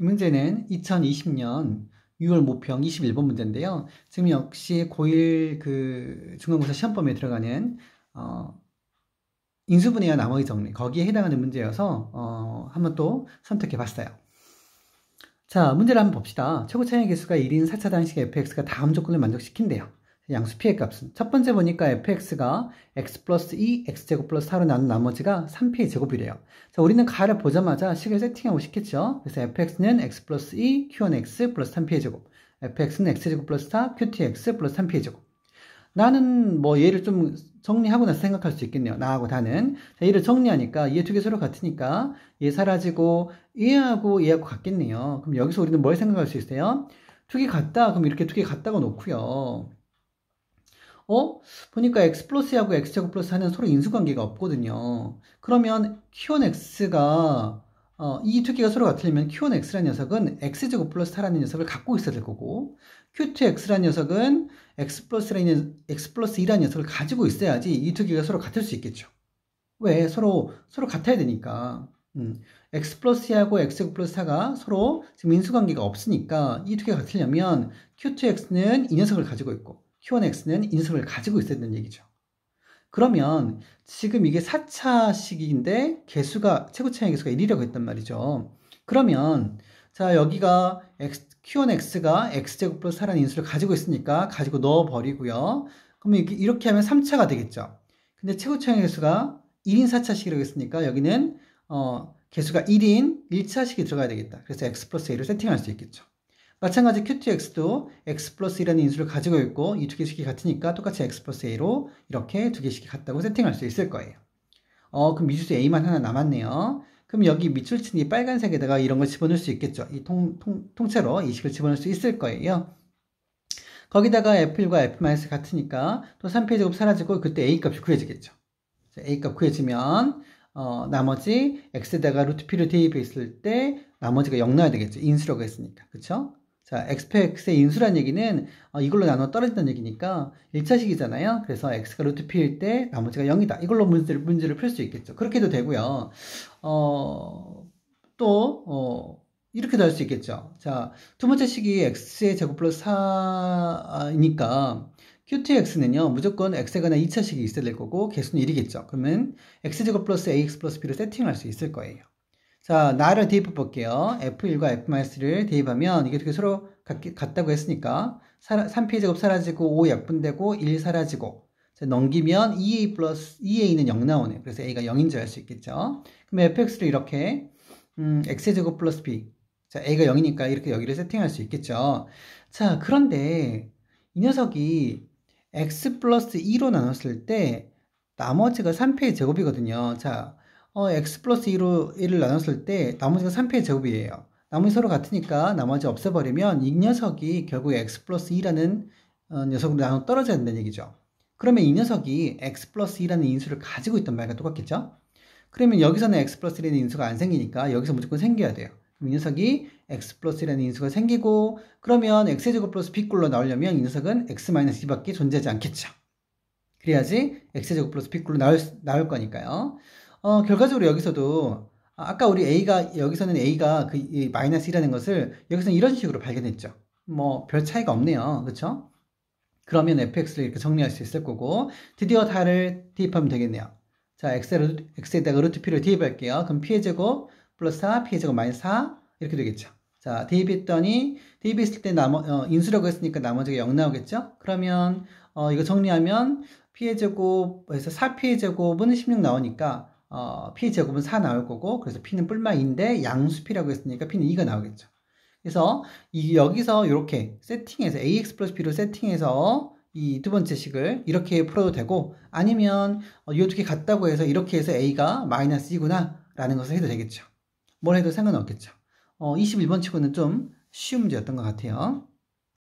이 문제는 2020년 6월 모평 21번 문제인데요. 지금 역시 고1 그 중간고사 시험범위에 들어가는 어, 인수분해와 나머지 정리 거기에 해당하는 문제여서 어, 한번 또 선택해 봤어요. 자, 문제를 한번 봅시다. 최고 차이 개수가 1인 4차 단식 fx가 다음 조건을 만족시킨대요. 양수 피해 값은 첫 번째 보니까 fx가 x 플러스 2 x제곱 플러스 4로 나눈 나머지가 3p의 제곱이래요. 자, 우리는 가를 보자마자 식을 세팅하고 싶겠죠. 그래서 fx는 x 플러스 2 q1x 플러스 3p의 제곱 fx는 x제곱 플러스 4 qtx 플러스 3p의 제곱 나는 뭐 얘를 좀 정리하고 나서 생각할 수 있겠네요. 나하고 다는. 자, 얘를 정리하니까 얘 두 개 서로 같으니까 얘 사라지고 얘하고 얘하고 같겠네요. 그럼 여기서 우리는 뭘 생각할 수 있어요? 두 개 같다. 그럼 이렇게 두 개 같다고 놓고요. 어? 보니까 x 플러스하고 x제곱 플러스 하는 서로 인수관계가 없거든요. 그러면 q1x가 어, 이 두 개가 서로 같으려면 q1x라는 녀석은 x제곱 플러스 4라는 녀석을 갖고 있어야 될 거고 q2x라는 녀석은 x 플러스라는 x 플러스 2라는 녀석을 가지고 있어야지 이 두 개가 서로 같을 수 있겠죠. 왜? 서로 서로 같아야 되니까. 음, x 플러스하고 x제곱 플러스 4가 서로 지금 인수관계가 없으니까 이 두 개가 같으려면 q2x는 이 녀석을 가지고 있고 Q1X는 인수를 가지고 되는 얘기죠. 그러면 지금 이게 4차식인데 개수가 최고 차이 개수가 1이라고 했단 말이죠. 그러면 자 여기가 X, Q1X가 X제곱 플러스 4라는 인수를 가지고 있으니까 가지고 넣어버리고요. 그러면 이렇게 하면 3차가 되겠죠. 근데 최고 차이 개수가 1인 4차식이라고 했으니까 여기는 어, 개수가 1인 1차식이 들어가야 되겠다. 그래서 X 플러스 A를 세팅할 수 있겠죠. 마찬가지 Q2X도 X 플러스 1라는 인수를 가지고 있고 이 두 개씩이 같으니까 똑같이 X 플러스 A로 이렇게 두 개씩이 같다고 세팅할 수 있을 거예요. 어, 그럼 미주수 A만 하나 남았네요. 그럼 여기 밑줄 친 이 빨간색에다가 이런 걸 집어넣을 수 있겠죠. 이 통, 통, 통째로 이 식을 집어넣을 수 있을 거예요. 거기다가 F1과 F- 같으니까 또 3페이지 제곱 사라지고 그때 A 값이 구해지겠죠. A 값 구해지면 어, 나머지 X에다가 루트 P를 대입해 있을 때 나머지가 0 나와야 되겠죠. 인수라고 했으니까. 그쵸? 자, xpx의 인수란 얘기는 어, 이걸로 나눠 떨어진다는 얘기니까 1차식이잖아요. 그래서 x가 루트 p일 때 나머지가 0이다. 이걸로 문제를, 문제를 풀 수 있겠죠. 그렇게도 되고요. 어, 또, 어, 이렇게도 할 수 있겠죠. 자, 두 번째 식이 x의 제곱 플러스 4이니까 q2x는요, 무조건 x에 관한 2차식이 있어야 될 거고, 계수는 1이겠죠. 그러면 x제곱 플러스 ax 플러스 b로 세팅할 수 있을 거예요. 자, 나를 대입해 볼게요. F1과 F-를 대입하면 이게 어떻게 서로 같, 같다고 했으니까 3P 제곱 사라지고 5 약분되고 1 사라지고 자, 넘기면 2A 플러스 2A는 0 나오네요. 그래서 A가 0인 줄 알 수 있겠죠. 그럼 FX를 이렇게 음, X제곱 플러스 B 자, A가 0이니까 이렇게 여기를 세팅할 수 있겠죠. 자, 그런데 이 녀석이 X 플러스 2로 나눴을 때 나머지가 3P의 제곱이거든요. 자, 어, x 플러스 2로 1을 나눴을 때 나머지가 3P의 제곱이에요. 나머지 서로 같으니까 나머지 없애버리면 이 녀석이 결국 x 플러스 2라는 어, 녀석으로 나눠 떨어져야 된다는 얘기죠. 그러면 이 녀석이 x 플러스 2라는 인수를 가지고 있던 말과 똑같겠죠? 그러면 여기서는 x 플러스 2라는 인수가 안 생기니까 여기서 무조건 생겨야 돼요. 이 녀석이 x 플러스 2라는 인수가 생기고 그러면 x제곱 플러스 b꼴로 나오려면 이 녀석은 x 마이너스 2밖에 존재하지 않겠죠. 그래야지 x제곱 플러스 b꼴로 나올, 나올 거니까요. 어, 결과적으로 여기서도 아, 아까 우리 A가 여기서는 A가 그 마이너스 1라는 것을 여기서는 이런 식으로 발견했죠. 뭐 별 차이가 없네요. 그렇죠? 그러면 fx를 이렇게 정리할 수 있을 거고 드디어 다를 대입하면 되겠네요. 자, x에, x에다가 루트 p를 대입할게요. 그럼 p의 제곱 플러스 4, p의 제곱 마이너스 4 이렇게 되겠죠. 자, 대입했더니 대입했을 때 나머, 어, 인수라고 했으니까 나머지가 0 나오겠죠? 그러면 어, 이거 정리하면 p의 제곱에서 4p의 제곱은 16 나오니까 어, P 제곱은 4 나올 거고 그래서 P는 뿔마인데 양수 P라고 했으니까 P는 2가 나오겠죠. 그래서 이 여기서 이렇게 세팅해서 AX 플러스 B로 세팅해서 이 두 번째 식을 이렇게 풀어도 되고 아니면 어, 이 어떻게 같다고 해서 이렇게 해서 A가 마이너스 2구나 라는 것을 해도 되겠죠. 뭘 해도 상관없겠죠. 어, 21번 치고는 좀 쉬운 문제였던 것 같아요.